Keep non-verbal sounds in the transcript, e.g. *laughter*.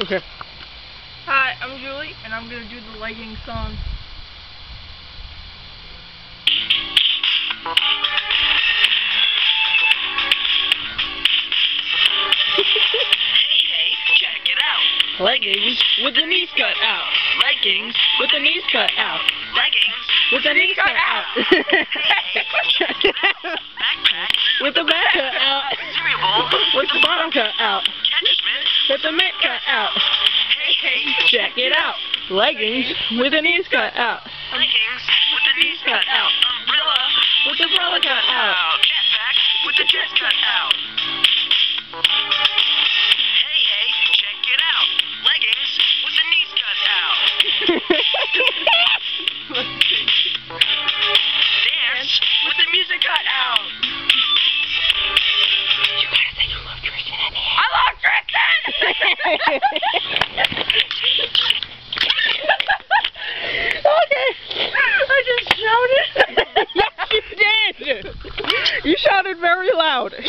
Okay. Hi, I'm Julie, and I'm gonna do the leggings song. Hey, hey, check it out. Leggings with the knees cut out. Leggings With the knees cut out. leggings, With the knees cut out. *laughs* backpack, *laughs* with the back cut out. cereal bowl, With the bottom cut out. catcher's mitt. With the mitt cut out. Hey, hey, Check it out. Leggings with the knees cut out. leggings with the knees cut out. Umbrella With the umbrella cut out. Jetpack with the jets cut out. Hey, hey, check it out. Leggings with the knees cut out. *laughs* Dance with the music cut out. Okay. I just shouted. *laughs* yes, you did. You shouted very loud. *laughs*